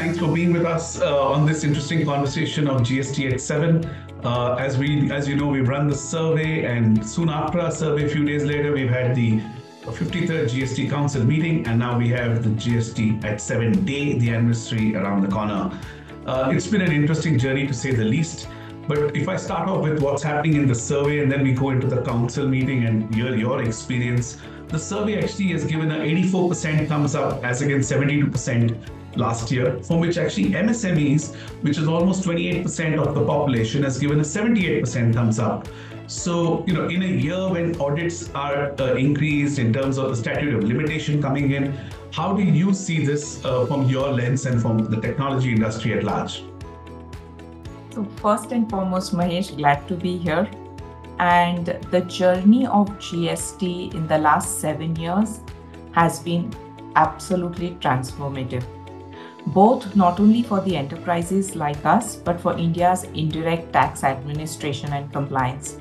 Thanks for being with us uh, on this interesting conversation of GST at 7. Uh, as we, as you know, we've run the survey, and soon after our survey, a few days later, we've had the 53rd GST Council meeting, and now we have the GST at 7 day, the anniversary around the corner. Uh, it's been an interesting journey to say the least. But if I start off with what's happening in the survey and then we go into the council meeting and hear your experience, the survey actually has given an 84% thumbs up as against 72% last year, from which actually MSMEs, which is almost 28% of the population, has given a 78% thumbs up. So, you know, in a year when audits are uh, increased in terms of the statute of limitation coming in, how do you see this uh, from your lens and from the technology industry at large? So, first and foremost, Mahesh, glad to be here. And the journey of GST in the last seven years has been absolutely transformative both not only for the enterprises like us, but for India's indirect tax administration and compliance.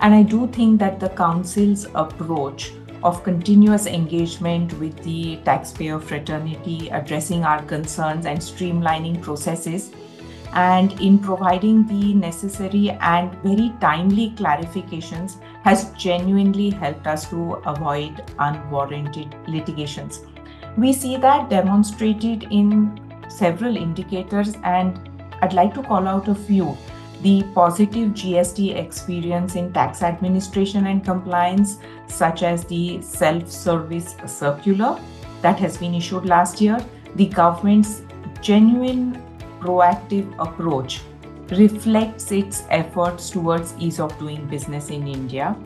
And I do think that the Council's approach of continuous engagement with the taxpayer fraternity, addressing our concerns and streamlining processes, and in providing the necessary and very timely clarifications has genuinely helped us to avoid unwarranted litigations. We see that demonstrated in several indicators, and I'd like to call out a few. The positive GST experience in tax administration and compliance, such as the self service circular that has been issued last year, the government's genuine proactive approach reflects its efforts towards ease of doing business in India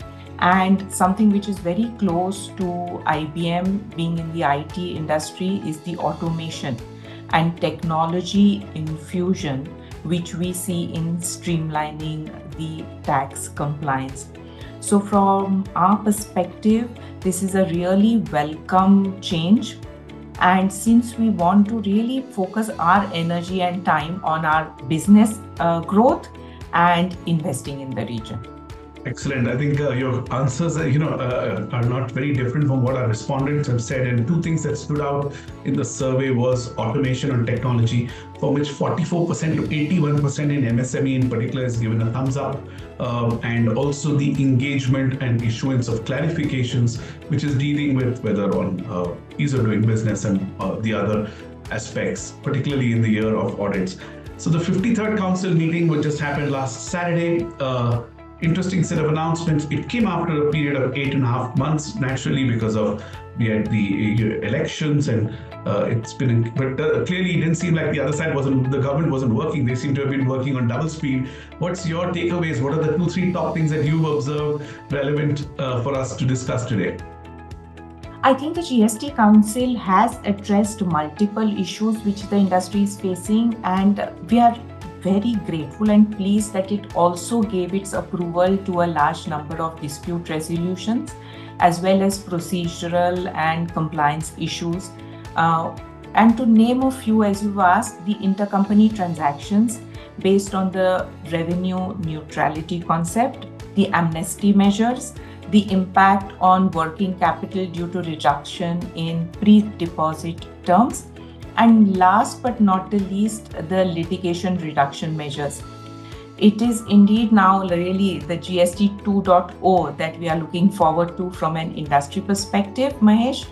and something which is very close to IBM being in the IT industry is the automation and technology infusion, which we see in streamlining the tax compliance. So, from our perspective, this is a really welcome change. And since we want to really focus our energy and time on our business uh, growth and investing in the region. Excellent. I think uh, your answers, uh, you know, uh, are not very different from what our respondents have said. And two things that stood out in the survey was automation and technology, for which 44% to 81% in MSME in particular is given a thumbs up, um, and also the engagement and issuance of clarifications, which is dealing with whether on uh, ease of doing business and uh, the other aspects, particularly in the year of audits. So the 53rd council meeting, which just happened last Saturday uh, interesting set of announcements. It came after a period of eight and a half months, naturally, because of we had the elections and uh, it's been, but uh, clearly it didn't seem like the other side wasn't, the government wasn't working. They seem to have been working on double speed. What's your takeaways? What are the two, three top things that you've observed relevant uh, for us to discuss today? I think the GST Council has addressed multiple issues which the industry is facing, and we are very grateful and pleased that it also gave its approval to a large number of dispute resolutions as well as procedural and compliance issues. Uh, and to name a few, as you've asked, the intercompany transactions based on the revenue neutrality concept, the amnesty measures, the impact on working capital due to reduction in pre deposit terms, and last but not the least, the litigation reduction measures. It is indeed now really the GST 2.0 that we are looking forward to from an industry perspective, Mahesh.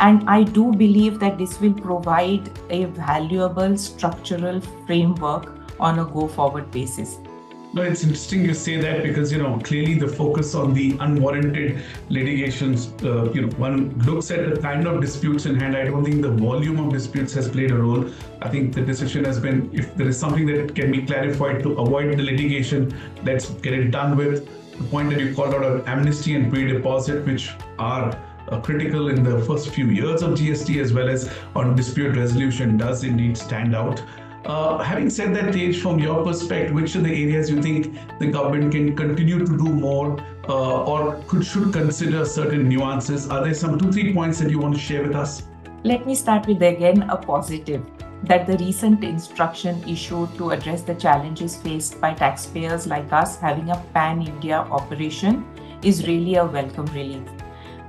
And I do believe that this will provide a valuable structural framework on a go forward basis. No, it's interesting you say that because you know clearly the focus on the unwarranted litigations. Uh, you know, one looks at the kind of disputes in hand. I don't think the volume of disputes has played a role. I think the decision has been if there is something that can be clarified to avoid the litigation, let's get it done with. The point that you called out of amnesty and pre-deposit, which are uh, critical in the first few years of GST as well as on dispute resolution, does indeed stand out. Uh, having said that, Tej, from your perspective, which are the areas you think the government can continue to do more uh, or could should consider certain nuances? Are there some two, three points that you want to share with us? Let me start with again a positive that the recent instruction issued to address the challenges faced by taxpayers like us having a pan India operation is really a welcome relief.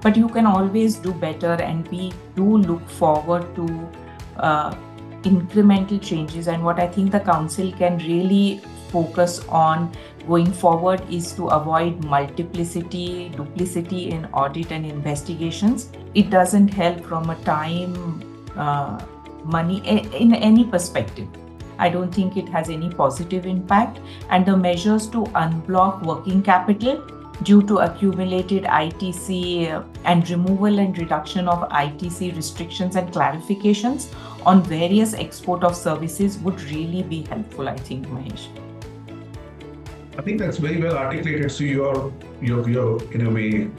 But you can always do better, and we do look forward to uh, incremental changes. And what I think the council can really focus on going forward is to avoid multiplicity, duplicity in audit and investigations. It doesn't help from a time, uh, money, in any perspective. I don't think it has any positive impact. And the measures to unblock working capital due to accumulated ITC uh, and removal and reduction of ITC restrictions and clarifications on various export of services would really be helpful, I think, Mahesh. I think that's very well articulated. So your your your in a way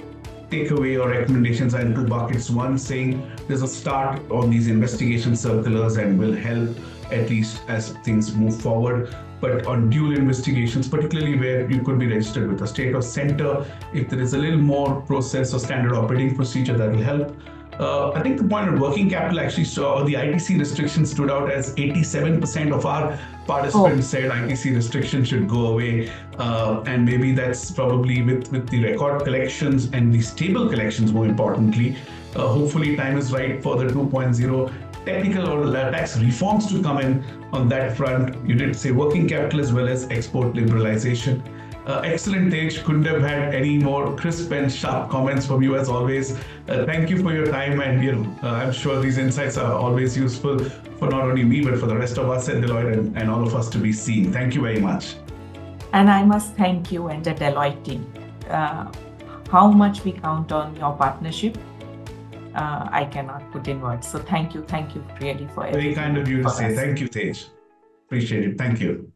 takeaway or recommendations are in two buckets. One saying there's a start on these investigation circulars and will help at least as things move forward. But on dual investigations, particularly where you could be registered with a state or center, if there is a little more process or standard operating procedure that will help. Uh, I think the point on working capital actually saw the ITC restriction stood out as 87% of our participants oh. said ITC restriction should go away. Uh, and maybe that's probably with, with the record collections and the stable collections, more importantly. Uh, hopefully, time is right for the 2.0 technical or tax reforms to come in on that front. You did say working capital as well as export liberalization. Uh, excellent, Tej. Couldn't have had any more crisp and sharp comments from you as always. Uh, thank you for your time, and you know, uh, I'm sure these insights are always useful for not only me but for the rest of us at Deloitte and, and all of us to be seen. Thank you very much. And I must thank you and the Deloitte team. Uh, how much we count on your partnership uh, I cannot put in words. So thank you, thank you really for Very kind of you to say. Us. Thank you, Tej. Appreciate it. Thank you.